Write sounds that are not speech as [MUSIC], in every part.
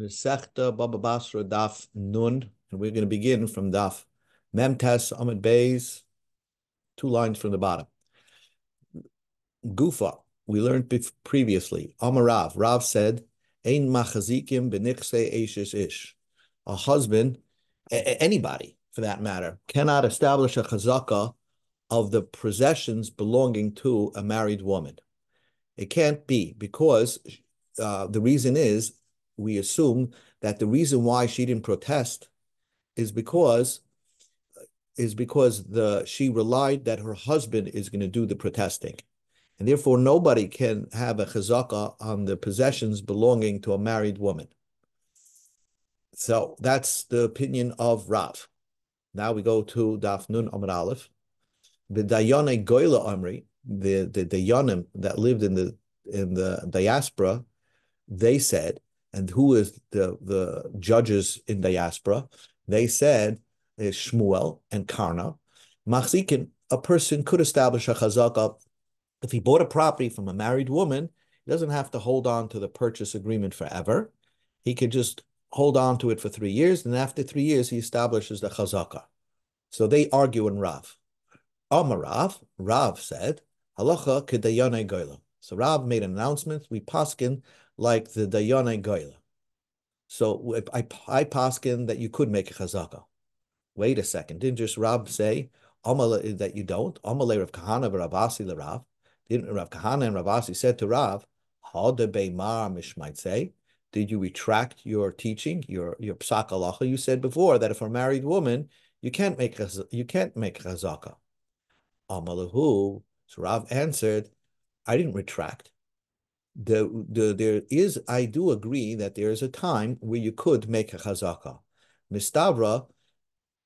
Mesechta Baba Basra Daf Nun, and we're going to begin from Daf Memtes Amid Bays, two lines from the bottom. Gufa, we learned previously. Amarav, Rav said, Ein machazikim ish. A husband, anybody for that matter, cannot establish a chazaka of the possessions belonging to a married woman. It can't be because uh, the reason is we assume that the reason why she didn't protest is because is because the she relied that her husband is going to do the protesting. And therefore, nobody can have a chazaka on the possessions belonging to a married woman. So that's the opinion of Rav. Now we go to Daf Nun Amar Aleph. The Dayane Goyla Amri, the the Dayanim that lived in the in the diaspora, they said and who is the, the judges in diaspora, they said is Shmuel and Karna. Machzikin, a person could establish a chazaka if he bought a property from a married woman. He doesn't have to hold on to the purchase agreement forever. He could just hold on to it for three years, and after three years, he establishes the chazaka. So they argue in Rav. Amarav, Rav said, halacha. So Rav made an announcement. We paskin like the Dayane Goyla. So I, I paskin that you could make a chazaka. Wait a second. Didn't just Rab say that you don't? Amalei Rav Kahana Rav Assi Rav. Didn't Rav Kahana and Ravasi said to Rav, de Beimar say, did you retract your teaching, your your psak alacha? You said before that if a married woman, you can't make you can't make chazaka. Amalahu. So Rav answered, I didn't retract the, the there is I do agree that there is a time where you could make a chazaka. Mistavra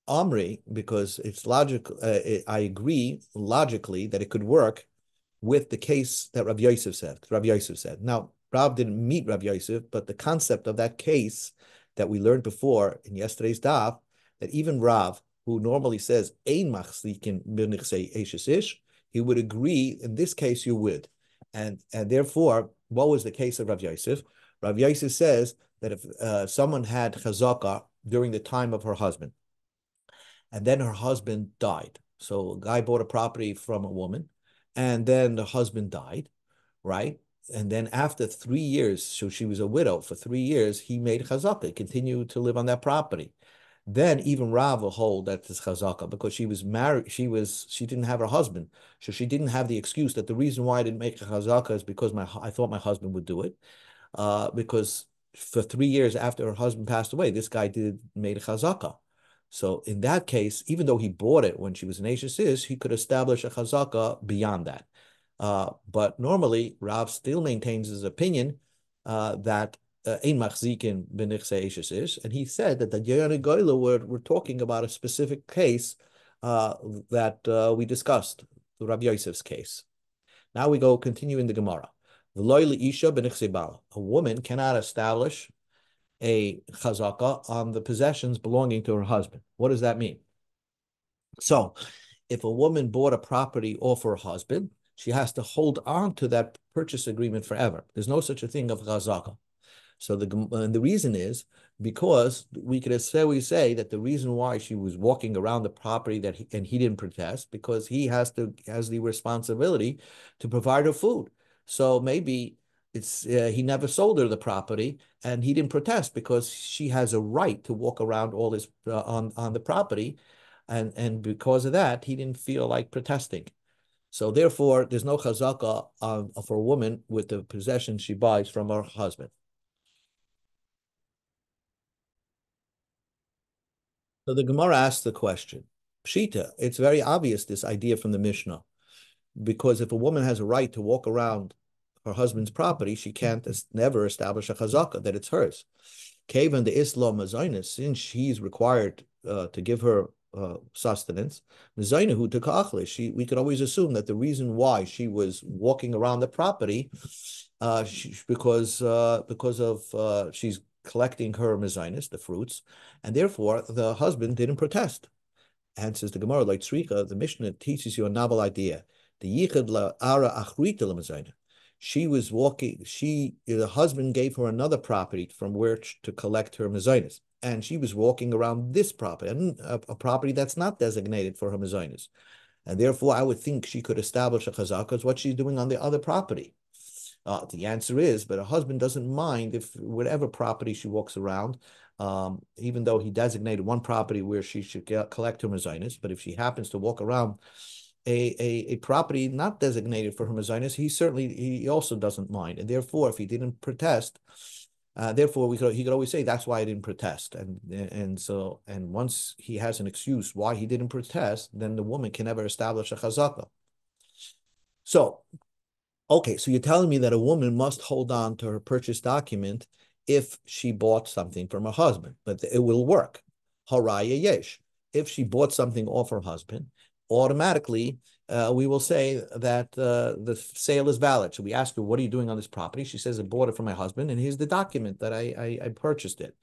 Amri, because it's logical, uh, I agree logically that it could work with the case that Rav Yosef said. Rav Yosef said. Now, Rav didn't meet Rav Yosef, but the concept of that case that we learned before in yesterday's daf, that even Rav, who normally says ein machzikin ish, he would agree. In this case, you would, and and therefore what was the case of Rav Yosef? Rav Yosef says that if uh, someone had chazaka during the time of her husband, and then her husband died, so a guy bought a property from a woman, and then the husband died, right? And then after three years, so she was a widow for three years, he made chazaka, continued to live on that property. Then even Rav will hold that it's chazaka because she was married. She was she didn't have her husband, so she didn't have the excuse that the reason why I didn't make a chazaka is because my I thought my husband would do it, uh, because for three years after her husband passed away, this guy did made a chazaka. So in that case, even though he bought it when she was an Ashes he could establish a chazaka beyond that. Uh, but normally, Rav still maintains his opinion uh, that ein machzikin is, and he said that the Dayane Goyla were, were talking about a specific case uh, that uh, we discussed, the Rabbi Yosef's case. Now we go continue in the Gemara. A woman cannot establish a chazaka on the possessions belonging to her husband. What does that mean? So, if a woman bought a property off her husband, she has to hold on to that purchase agreement forever. There's no such a thing of chazaka. So the and the reason is because we could say we say that the reason why she was walking around the property that he, and he didn't protest because he has to has the responsibility to provide her food. So maybe it's uh, he never sold her the property and he didn't protest because she has a right to walk around all this uh, on on the property, and and because of that he didn't feel like protesting. So therefore, there's no chazaka uh, for a woman with the possession she buys from her husband. So the Gemara asks the question, Pshita, it's very obvious this idea from the Mishnah, because if a woman has a right to walk around her husband's property, she can't never establish a chazaka that it's hers. Kavan the Islam Mazainis, since she's required uh, to give her uh, sustenance, Mazainahu to she we could always assume that the reason why she was walking around the property, uh, she, because uh, because of uh, she's collecting her mezainis, the fruits, and therefore the husband didn't protest. And says the Gemara, like Tzrika, the Mishnah teaches you a novel idea. The yichud la ara achrita she was walking, she, the husband gave her another property from which to collect her mezainis. And she was walking around this property, and a, a property that's not designated for her mezainis. And therefore, I would think she could establish a chazaka as what she's doing on the other property. Uh, the answer is, but a husband doesn't mind if whatever property she walks around, um, even though he designated one property where she should get, collect her mezainis, but if she happens to walk around a, a, a property not designated for her mezainis, he certainly he also doesn't mind, and therefore, if he didn't protest, uh, therefore we could he could always say that's why I didn't protest, and and so and once he has an excuse why he didn't protest, then the woman can never establish a chazaka. So, okay, so you're telling me that a woman must hold on to her purchase document if she bought something from her husband, but it will work. Haraya yesh. If she bought something off her husband, automatically uh, we will say that uh, the sale is valid. So we ask her, "What are you doing on this property?" She says, "I bought it from my husband, and here's the document that I I, I purchased it."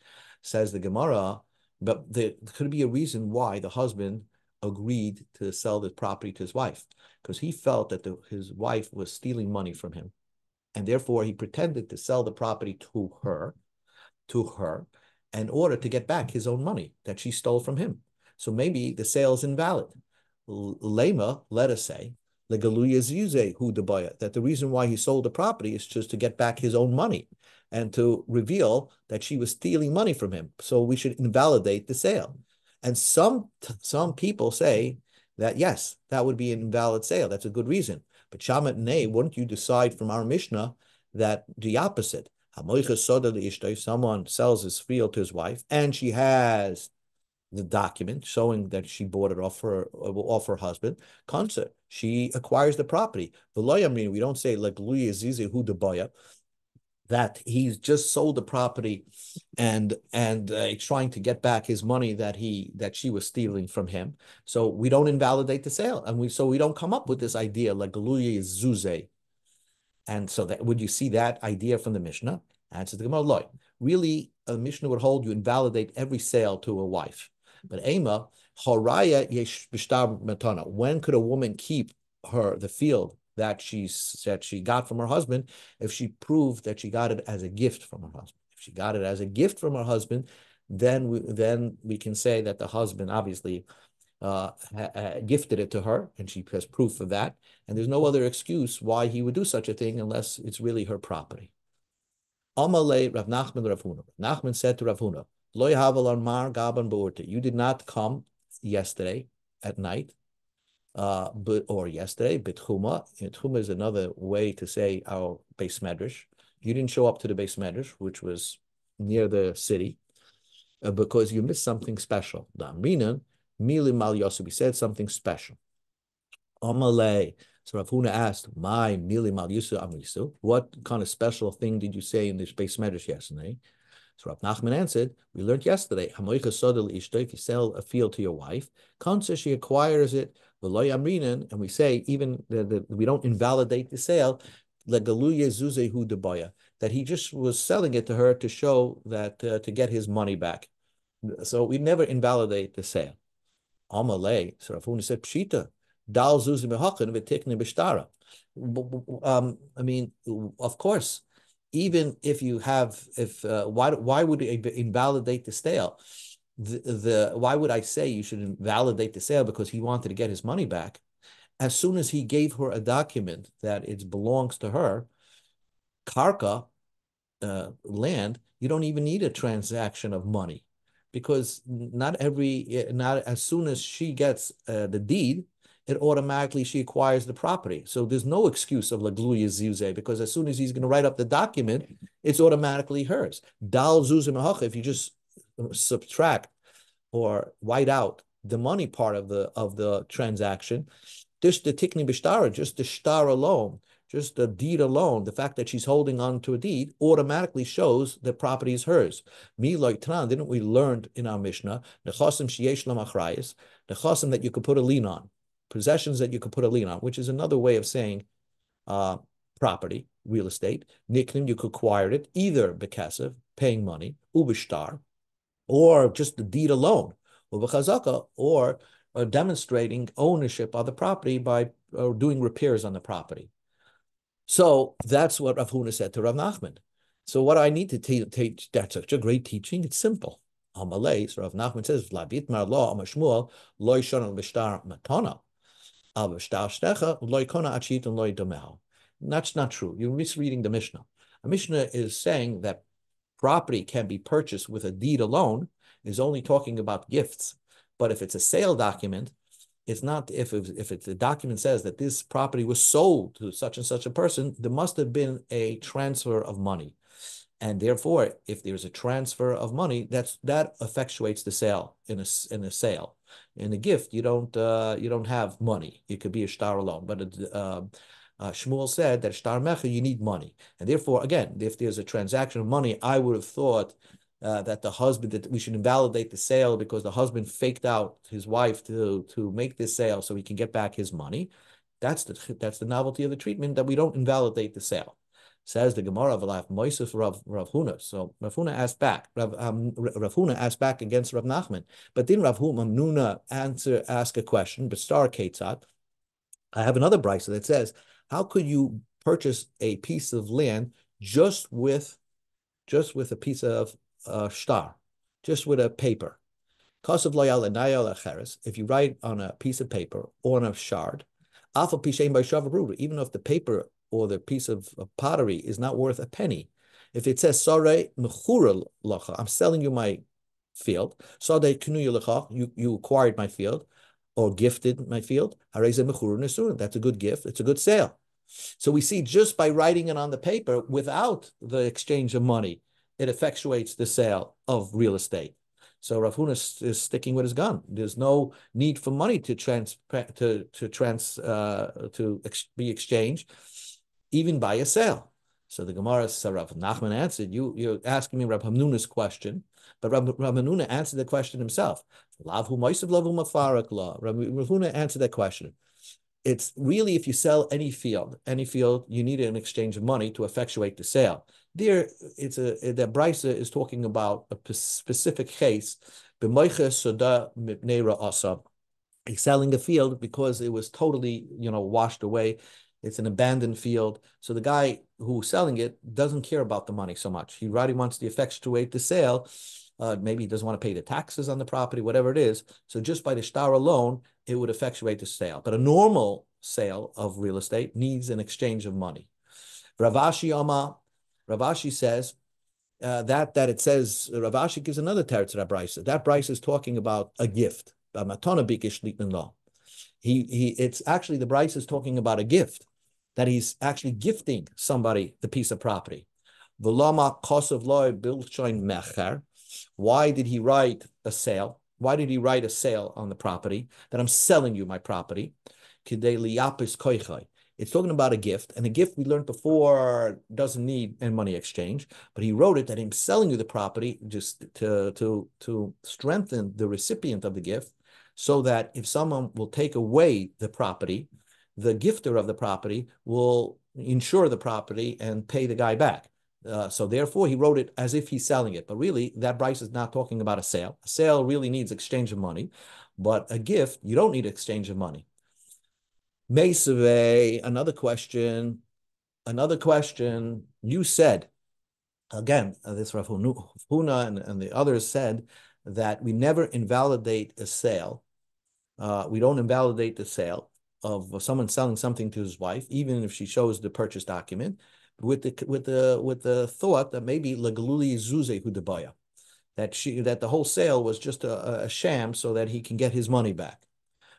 Says the Gemara, but there could be a reason why the husband agreed to sell the property to his wife because he felt that the, his wife was stealing money from him, and therefore he pretended to sell the property to her, to her, in order to get back his own money that she stole from him. So maybe the sale is invalid. Lema, let us say, that the reason why he sold the property is just to get back his own money and to reveal that she was stealing money from him. So we should invalidate the sale. And some some people say that yes, that would be an invalid sale. That's a good reason. But Shamat Nay, wouldn't you decide from our Mishnah that the opposite? Someone sells his field to his wife and she has the document showing that she bought it off her off her husband. Konsa. She acquires the property. We don't say like who that he's just sold the property and and uh, trying to get back his money that he that she was stealing from him. So we don't invalidate the sale, and we so we don't come up with this idea like is zuze. And so that would you see that idea from the Mishnah? Answer the Gemara, Really, a Mishnah would hold you invalidate every sale to a wife. But Ema, Haraya yesh matana. When could a woman keep her the field that she that she got from her husband if she proved that she got it as a gift from her husband? If she got it as a gift from her husband, then we then we can say that the husband obviously uh, gifted it to her, and she has proof of that. And there's no other excuse why he would do such a thing unless it's really her property. Amalei Rav Nachman Rav Huna. Nachman said to Rav Huna, you did not come yesterday at night, uh, but or yesterday, bitchuma. Bitchuma is another way to say our base medrash. You didn't show up to the base medrash, which was near the city, uh, because you missed something special. The Amrinan, Mili Mal We said something special. Amalei. So Rav Huna asked, "My Mili Mal Amrisu, what kind of special thing did you say in this base medrash yesterday?" So Rav Nachman answered, we learned yesterday, if you sell a field to your wife, Kansa, she acquires it, and we say, even that we don't invalidate the sale, that he just was selling it to her to show that, uh, to get his money back. So we never invalidate the sale. Rav said, Pshita, dal zuzim b'shtara. Um, I mean, of course, even if you have, if uh, why why would it invalidate the sale? The, the why would I say you should invalidate the sale because he wanted to get his money back? As soon as he gave her a document that it belongs to her, karka, uh, land, you don't even need a transaction of money because not every not as soon as she gets uh, the deed it automatically she acquires the property. So there's no excuse of lagluya zuze because as soon as he's going to write up the document, it's automatically hers. Dal zuze if you just subtract or white out the money part of the of the transaction, just the tikni bishtara, just the shtar alone, just the deed alone, the fact that she's holding on to a deed automatically shows the property is hers. Me like Tran, didn't we learned in our Mishnah, the chosim sheyesh the chosim that you could put a lien on possessions that you could put a lien on, which is another way of saying uh, property, real estate. Niknim, you could acquire it either bekesef, paying money, ubishtar, or just the deed alone, or uh, demonstrating ownership of the property by uh, doing repairs on the property. So that's what Rav Huna said to Rav Nachman. So what I need to teach? That's such a great teaching. It's simple. Amalei, so Rav Nachman says, "Labit mar lo amashmuel loy shon al b'shtar matana, al b'shtar shtecha loy kona achit and loy domeho." That's not true. You're misreading the Mishnah. A Mishnah is saying that property can be purchased with a deed alone. Is only talking about gifts. But if it's a sale document, it's not if it, if it's the document says that this property was sold to such and such a person, there must have been a transfer of money. And therefore, if there's a transfer of money, that's that effectuates the sale in a in a sale. In a gift, you don't uh, you don't have money. It could be a shtar alone, but uh, uh, Shmuel said that shtar mecha you need money, and therefore, again, if there's a transaction of money, I would have thought uh, that the husband that we should invalidate the sale because the husband faked out his wife to to make this sale so he can get back his money. That's the that's the novelty of the treatment that we don't invalidate the sale. Says the Gemara of Alaf Moisef Rav, Rav Huna. So Rav Huna asked back. Rav, um, Rav Huna asked back against Rav Nachman. But then Rav Huna answer ask a question. But shtar Ketzat. I have another brisa that says, how could you purchase a piece of land just with just with a piece of uh, shtar, just with a paper? If you write on a piece of paper or on a shard, even if the paper or the piece of, pottery is not worth a penny. If it says I'm selling you my field. You you acquired my field or gifted my field. That's a good gift. It's a good sale. So we see just by writing it on the paper without the exchange of money, it effectuates the sale of real estate. So Rav Huna is sticking with his gun. There's no need for money to trans to to trans uh, to ex be exchanged even by a sale. So the Gemara Rav Nachman answered, you, you're asking me Rav Hamnuna's question, but Rav, Rav Hamnuna answered the question himself. Rav Hamnuna answered that question. It's really if you sell any field, any field, you need an exchange of money to effectuate the sale. There, it's a the Brisa is talking about a specific case. He's selling a field because it was totally, you know, washed away it's an abandoned field. So the guy who's selling it doesn't care about the money so much. He really wants to effectuate the sale. Uh, maybe he doesn't want to pay the taxes on the property, whatever it is. So just by the shtar alone, it would effectuate the sale. But a normal sale of real estate needs an exchange of money. Rav Ashi Ama, Rav Ashi says uh, that that it says Rav Ashi gives another teretz brisa. That Brisa is talking about a gift. He he. It's actually the brisa is talking about a gift that he's actually gifting somebody the piece of property. Why did he write a sale? Why did he write a sale on the property? That I'm selling you my property. It's talking about a gift, and a gift we learned before doesn't need any money exchange. But he wrote it that I'm selling you the property just to to to strengthen the recipient of the gift, so that if someone will take away the property, the gifter of the property will insure the property and pay the guy back. Uh, so therefore, he wrote it as if he's selling it. But really, that Brisa is not talking about a sale. A sale really needs exchange of money, but a gift, you don't need exchange of money. Mesave, another question. Another question. You said, again, uh, this Rav Huna and, and the others said that we never invalidate a sale. Uh, we don't invalidate the sale of someone selling something to his wife, even if she shows the purchase document, with the with the with the thought that maybe legaluli zuze hudabaya, that she that the whole sale was just a, a sham so that he can get his money back.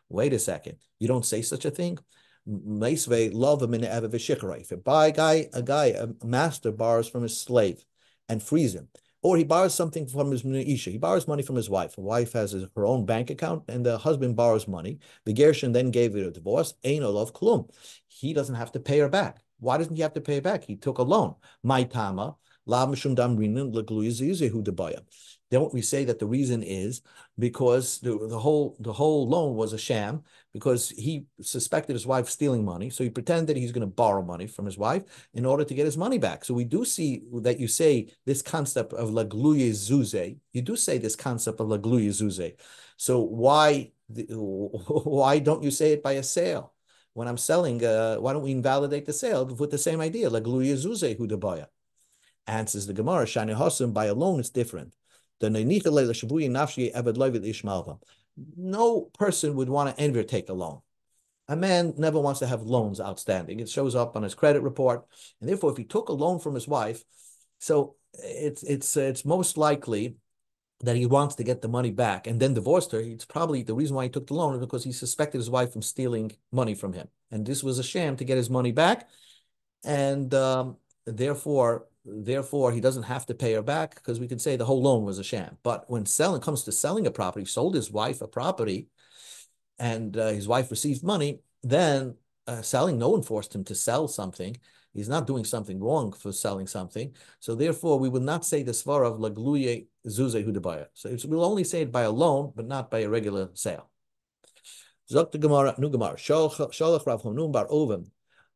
Wait a second, you don't say such a thing. love him in If a buy guy, a guy, a master borrows from his slave and frees him, or he borrows something from his Isha. He borrows money from his wife. The wife has his, her own bank account, and the husband borrows money. The Gershon then gave her a divorce. Ain of klum. He doesn't have to pay her back. Why doesn't he have to pay her back? He took a loan. My tama. Don't we say that the reason is because the, the whole the whole loan was a sham because he suspected his wife stealing money, so he pretended he's going to borrow money from his wife in order to get his money back. So we do see that you say this concept of lagluye zuze. You do say this concept of lagluye zuze. So why [LAUGHS] why don't you say it by a sale? When I'm selling, uh, why don't we invalidate the sale with the same idea, like Luya Zuze Hudabaya? Answers the Gemara, Shani Hosim, by a loan, it's different. No person would want to ever take a loan. A man never wants to have loans outstanding. It shows up on his credit report, and therefore, if he took a loan from his wife, so it's it's it's most likely that he wants to get the money back and then divorced her. It's probably the reason why he took the loan is because he suspected his wife from stealing money from him, and this was a sham to get his money back, and um, therefore therefore he doesn't have to pay her back because we can say the whole loan was a sham. But when selling comes to selling a property, sold his wife a property, and uh, his wife received money, then uh, selling, no one forced him to sell something. He's not doing something wrong for selling something. So therefore, we will not say the svar of lagluye zuze hudabaya. So we'll only say it by a loan, but not by a regular sale. Zok the Gemara, new Gemara. Sholach Rav Hanun bar Oven,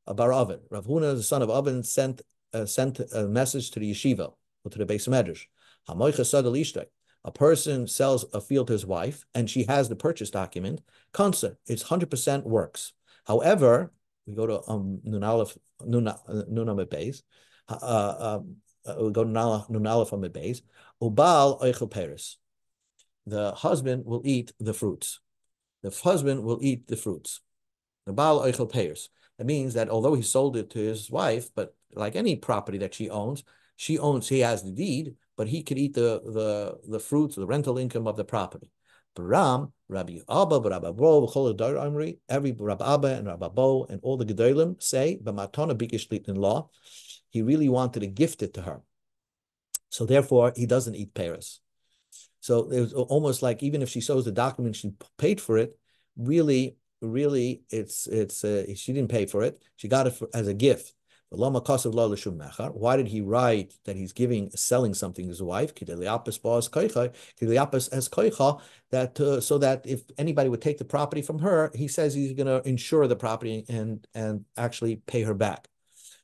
bar Oven. Rav Huna, the son of Oven, sent uh, sent a message to the yeshiva or to the base medrash. A person sells a field to his wife, and she has the purchase document. Konsa, it's hundred percent works. However, we go to um, Nun Nun Beis. Uh, um, uh, we go to Nun Aleph on Ubal Eichel Peres. The husband will eat the fruits. The husband will eat the fruits. The Baal Eichel Peres. That means that although he sold it to his wife, but like any property that she owns, she owns, he has the deed, but he could eat the the the fruits, the rental income of the property. Baram, Rabbi Abba, Rabbi Bo, Amri, every Rabbi Abba and Rabbi Bo and all the Gedolim say, B'matona bikish in law, he really wanted to gift it to her. So therefore, he doesn't eat payros. So it was almost like even if she shows the document, she paid for it. Really, really, it's it's uh, she didn't pay for it. She got it for, as a gift. Why did he write that he's giving, selling something to his wife? That uh, so that if anybody would take the property from her, he says he's going to insure the property and and actually pay her back.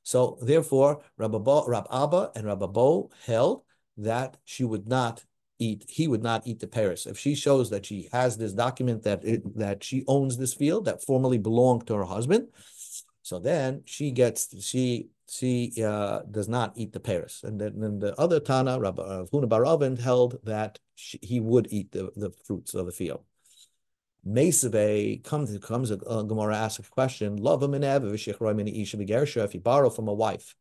So therefore, Rabbi Abba and Rabbi Bo held that she would not eat, he would not eat the payros. If she shows that she has this document that it, that she owns this field that formerly belonged to her husband, so then she gets she she uh, does not eat the payros. And then, then the other Tana, Rabbi uh, Huna Baravin, held that she, he would eat the, the fruits of the field. Mesave comes comes a, a Gemara asks a question. Love him If you borrow from a wife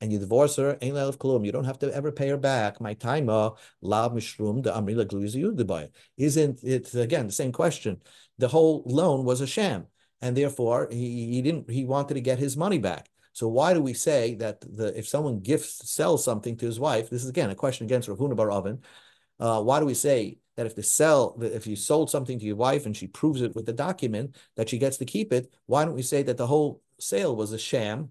and you divorce her, ain't of kolum. You don't have to ever pay her back. My time, uh, lav mishrum the amrila Isn't it again the same question? The whole loan was a sham and therefore he, he didn't he wanted to get his money back. So why do we say that the if someone gifts sells something to his wife? This is again a question against Rav Huna Bar Oven. Uh, why do we say that if the sell if you sold something to your wife and she proves it with the document that she gets to keep it? Why don't we say that the whole sale was a sham,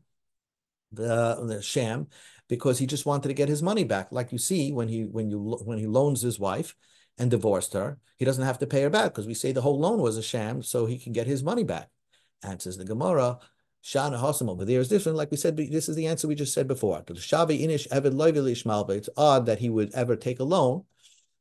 the, the sham, because he just wanted to get his money back, like you see when he when you when he loans his wife and divorced her, he doesn't have to pay her back because we say the whole loan was a sham, so he can get his money back. Answers the Gemara. Shana Hasam over there is different. Like we said, this is the answer we just said before. It's odd that he would ever take a loan.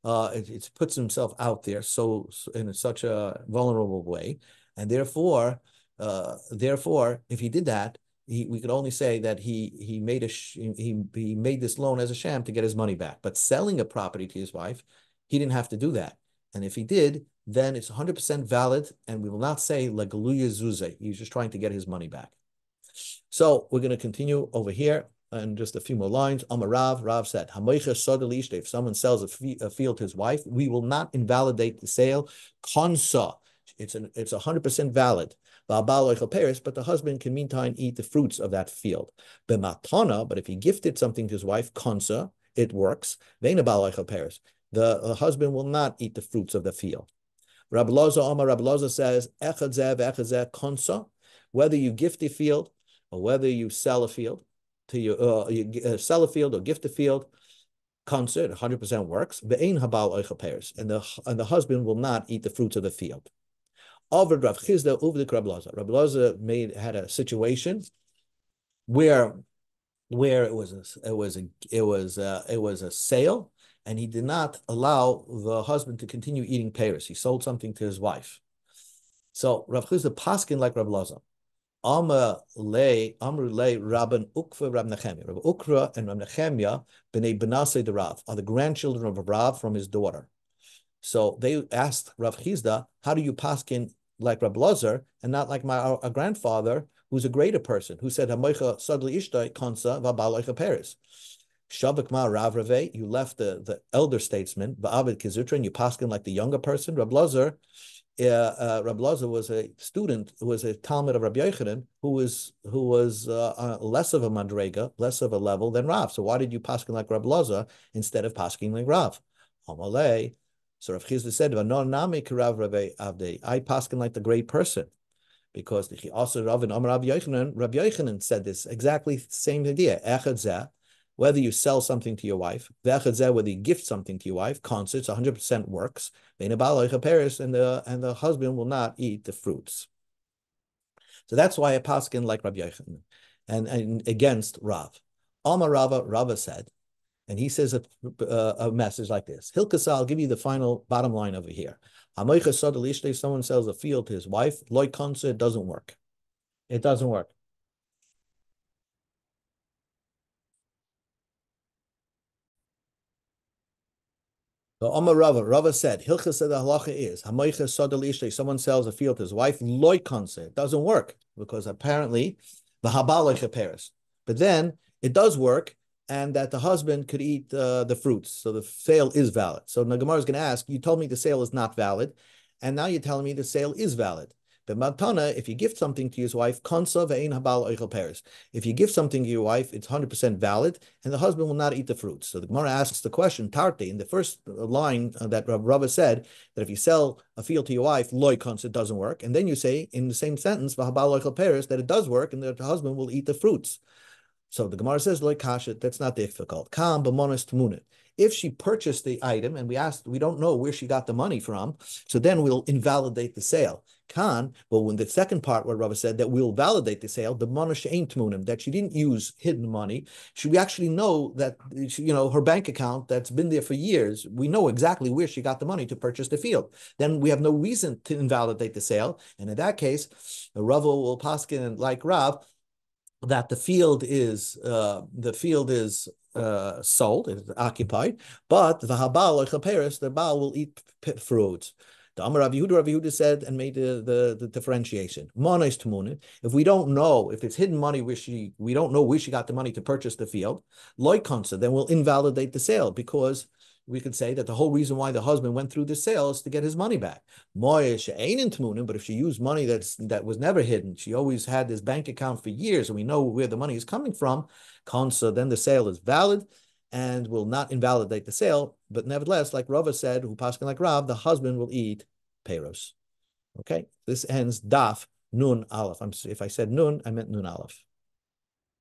Uh, it, it, puts himself out there so, in such a vulnerable way, and therefore, uh, therefore, if he did that, he, we could only say that he he made a he he made this loan as a sham to get his money back. But selling a property to his wife, he didn't have to do that. And if he did, then it's 100% valid, and we will not say Legaluya Zuze. He's just trying to get his money back. So we're going to continue over here and just a few more lines. Amarav, Rav Rav said, if someone sells a, a field to his wife, we will not invalidate the sale. Konsa, it's an it's 100% valid. But the husband can meantime eat the fruits of that field. B'matana, but if he gifted something to his wife, konsa, it works. The, the husband will not eat the fruits of the field. Rabbi Loza Omar, Rabbi Loza says, konsa, whether you gift a field or whether you sell a field to you, uh, you uh, sell a field or gift a field, konsa, 100% works. And the and the husband will not eat the fruits of the field. Over Rav Chisda, over the. Rabbi Loza made had a situation where where it was a, it was a it was a, it was a sale and he did not allow the husband to continue eating payros. He sold something to his wife. So Rav Chisda paskin like Rav Laza. Amma le Amru le Rabban Ukva Rab Nechemia. Rabbi Ukva and Rab Nechemia b'nei Benase the Rav are the grandchildren of Rav from his daughter. So they asked Rav Chisda, "How do you paskin like Rab Lazar and not like my our, our grandfather, who's a greater person, who said Hamoicha Sadli Ishtai Konsa Vabaloicha payros." Shavak Ma Rav Rave, you left the, the elder statesman, Ba'avid and you paskin like the younger person. Rab Lazar uh, uh, Rabbi Lazar was a student who was a Talmid of Rabbi Yochanan, who was who was uh, uh, less of a madrega, less of a level than Rav. So why did you paskin like Rabbi Lazar instead of paskin like Rav? Amalei. So Rav Chisda said. I paskin like the great person, because the also Rav and Amar Rabbi Yochanan. Rabbi Yochanan said this exactly same idea. Echad whether you sell something to your wife, whether you gift something to your wife, concerts, 100% works, and the and the husband will not eat the fruits. So that's why a paskin like Rabbi Yochanan and, and against Rav. Amar Rava, Rava said, and he says a, a, message like this. Hilkasa, I'll give you the final bottom line over here. Someone sells a field to his wife, loy it doesn't work. It doesn't work. The Omar Rava, Rava said, Hilcha said the halacha is, someone sells a field to his wife, loy It doesn't work because apparently the Habaloicha payros. But then it does work and that the husband could eat uh, the fruits. So the sale is valid. So Nagamar is going to ask, you told me the sale is not valid. And now you're telling me the sale is valid. But matana, if you give something to his wife, konsa habal. If you give something to your wife, it's 100% valid, and the husband will not eat the fruits. So the Gemara asks the question, tarte, in the first line uh, that Rabba said, that if you sell a field to your wife, loy it doesn't work. And then you say in the same sentence, that it does work, and that the husband will eat the fruits. So the Gemara says, loy kasha, that's not difficult. Kam b'monis tmunit if she purchased the item and we asked, we don't know where she got the money from, so then we'll invalidate the sale. Khan, but when the second part where Rava said that we'll validate the sale, the monash ain't tmunim, that she didn't use hidden money. Should we actually know that you know her bank account that's been there for years? We know exactly where she got the money to purchase the field. Then we have no reason to invalidate the sale. And in that case, Rava will paskin like Rav that the field is uh, the field is uh, sold, it's occupied, but the habal or the baal will eat fruits. Amar Rav Yehuda, Rav Yehuda said and made the, the, the differentiation. Monis tumunin. If we don't know, if it's hidden money where she, we don't know where she got the money to purchase the field, loy then we'll invalidate the sale because we could say that the whole reason why the husband went through the sale is to get his money back. Ain't in tumunin, but if she used money that's that was never hidden, she always had this bank account for years, and we know where the money is coming from. Konsa, then the sale is valid and will not invalidate the sale. But nevertheless, like Rava said, who paskin like Rav, the husband will eat payros. Okay, this ends daf nun aleph. I'm, if I said nun, I meant nun aleph.